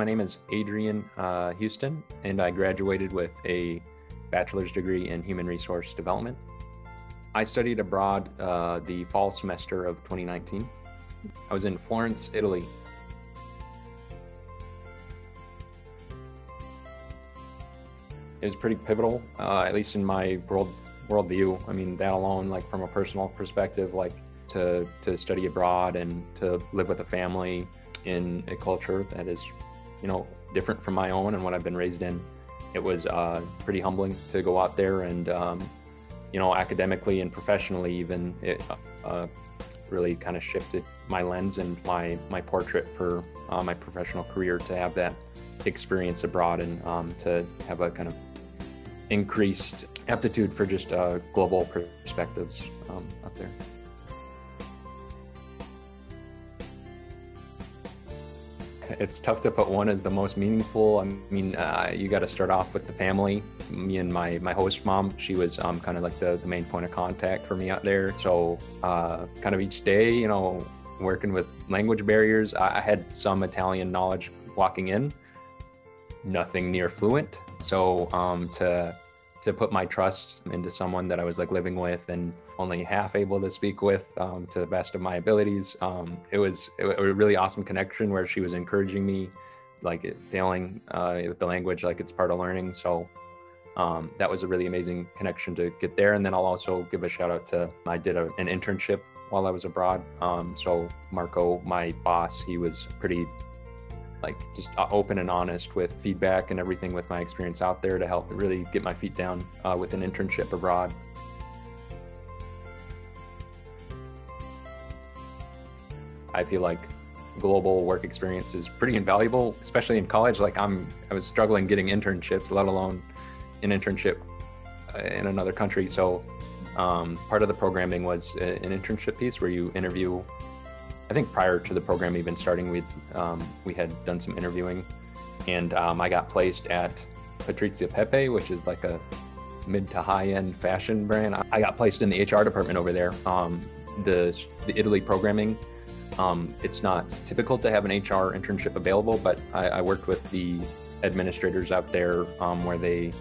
My name is Adrian uh, Houston, and I graduated with a bachelor's degree in human resource development. I studied abroad uh, the fall semester of 2019. I was in Florence, Italy. It was pretty pivotal, uh, at least in my world worldview. I mean, that alone, like from a personal perspective, like to to study abroad and to live with a family in a culture that is, you know, different from my own and what I've been raised in. It was uh, pretty humbling to go out there and, um, you know, academically and professionally, even it uh, really kind of shifted my lens and my my portrait for uh, my professional career to have that experience abroad and um, to have a kind of increased aptitude for just uh, global perspectives um, up there. It's tough to put one as the most meaningful. I mean, uh, you got to start off with the family. Me and my my host mom, she was um, kind of like the, the main point of contact for me out there. So, uh, kind of each day, you know, working with language barriers, I, I had some Italian knowledge walking in, nothing near fluent. So, um, to to put my trust into someone that I was like living with and only half able to speak with um, to the best of my abilities. Um, it was a really awesome connection where she was encouraging me, like failing uh, with the language, like it's part of learning. So um, that was a really amazing connection to get there. And then I'll also give a shout out to I did a, an internship while I was abroad. Um, so Marco, my boss, he was pretty like just uh, open and honest with feedback and everything with my experience out there to help really get my feet down uh, with an internship abroad. I feel like global work experience is pretty invaluable, especially in college. Like I'm, I was struggling getting internships, let alone an internship uh, in another country. So um, part of the programming was an internship piece where you interview I think prior to the program even starting, we um, we had done some interviewing, and um, I got placed at Patrizia Pepe, which is like a mid to high end fashion brand. I got placed in the HR department over there. Um, the the Italy programming, um, it's not typical to have an HR internship available, but I, I worked with the administrators out there um, where they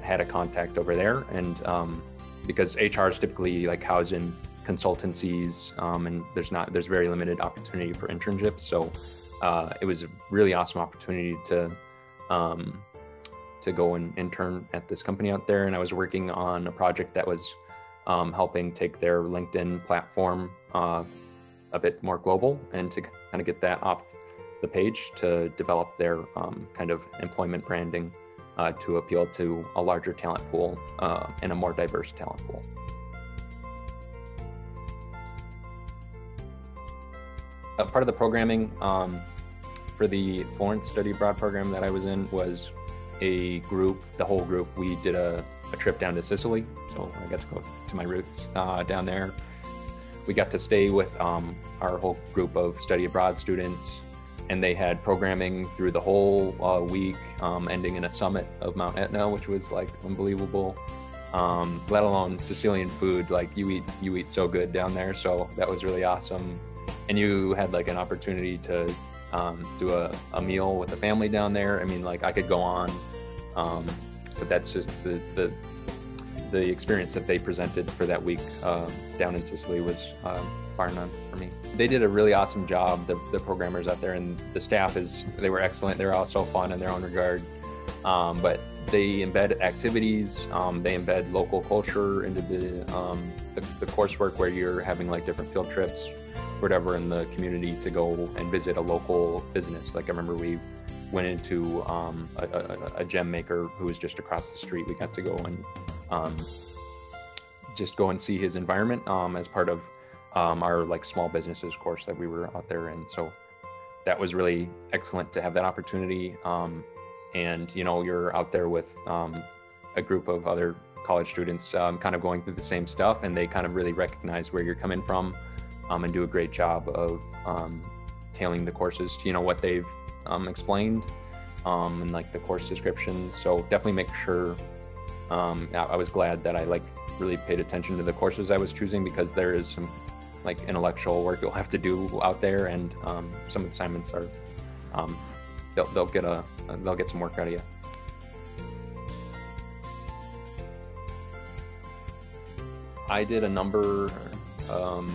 had a contact over there, and um, because HR is typically like housed in consultancies, um, and there's not there's very limited opportunity for internships. So uh, it was a really awesome opportunity to um, to go and intern at this company out there. And I was working on a project that was um, helping take their LinkedIn platform uh, a bit more global and to kind of get that off the page to develop their um, kind of employment branding uh, to appeal to a larger talent pool uh, and a more diverse talent pool. Part of the programming um, for the Florence Study Abroad program that I was in was a group, the whole group. We did a, a trip down to Sicily, so I got to go to my roots uh, down there. We got to stay with um, our whole group of study abroad students, and they had programming through the whole uh, week, um, ending in a summit of Mount Etna, which was like unbelievable. Um, let alone Sicilian food, like you eat you eat so good down there, so that was really awesome and you had like an opportunity to um, do a, a meal with the family down there. I mean, like I could go on, um, but that's just the, the the experience that they presented for that week uh, down in Sicily was uh, bar none for me. They did a really awesome job. The, the programmers out there and the staff is they were excellent. They were all so fun in their own regard. Um, but they embed activities. Um, they embed local culture into the, um, the the coursework where you're having like different field trips whatever in the community to go and visit a local business. Like I remember we went into um, a, a, a, gem maker who was just across the street. We got to go and um, just go and see his environment um, as part of um, our like small businesses course that we were out there in. So that was really excellent to have that opportunity. Um, and you know, you're out there with um, a group of other college students kind of going through the same stuff, and they kind of really recognize where you're coming from um, and do a great job of um, tailoring the courses to you know what they've um, explained um, and like the course descriptions. So definitely make sure. Um, I was glad that I like really paid attention to the courses I was choosing because there is some like intellectual work you'll have to do out there, and um, some assignments are they'll they'll get a they'll get some work out of you. I did a number um,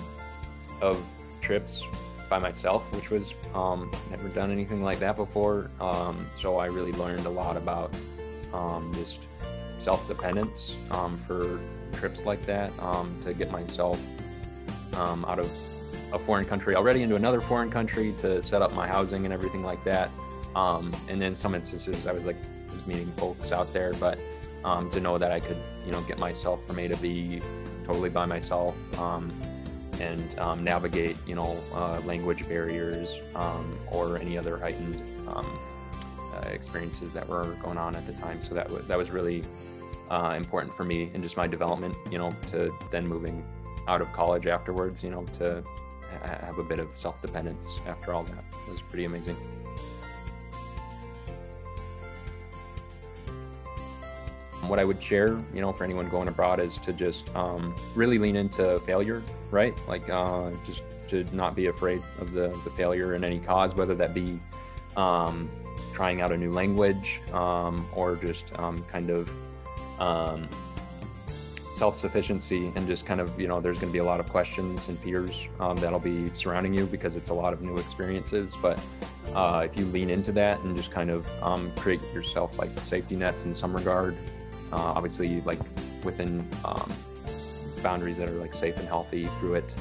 of trips by myself, which was um, never done anything like that before. Um, so I really learned a lot about um, just self-dependence um, for trips like that um, to get myself um, out of a foreign country already into another foreign country to set up my housing and everything like that. and in some instances, I was like meeting folks out there, but to know that I could, you know, get myself from A to B totally by myself and um, navigate, you know, uh, language barriers um, or any other heightened um, uh, experiences that were going on at the time. So that w- that was really uh, important for me and just my development, you know, to then moving out of college afterwards, you know, to ha- have a bit of self dependence after all that. It was pretty amazing. What I would share, you know, for anyone going abroad is to just um, really lean into failure, right? Like uh, just to not be afraid of the, the failure in any cause, whether that be um, trying out a new language um, or just um, kind of um, self-sufficiency and just kind of, you know, there's going to be a lot of questions and fears um, that'll be surrounding you because it's a lot of new experiences. But uh, if you lean into that and just kind of create yourself like safety nets in some regard, uh, obviously like within um, boundaries that are like safe and healthy through it.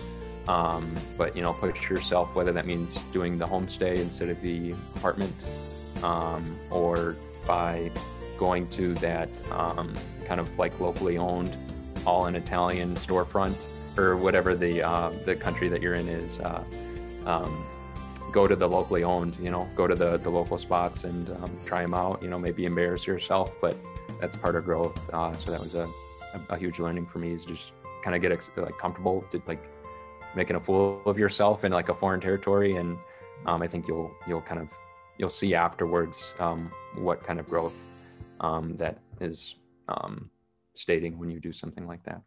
Um, but you know, push yourself whether that means doing the homestay instead of the apartment, um, or by going to that um, kind of like locally owned, all in Italian storefront or whatever the uh, the country that you're in is. Uh, um, go to the locally owned, you know, go to the the local spots and um, try them out. You know, maybe embarrass yourself, but that's part of growth. Uh, so that was a, a, a, huge learning for me is just kind of get ex- like comfortable to like making a fool of yourself in like a foreign territory. And um, I think you'll, you'll kind of, you'll see afterwards um, what kind of growth um, that is um, stating when you do something like that.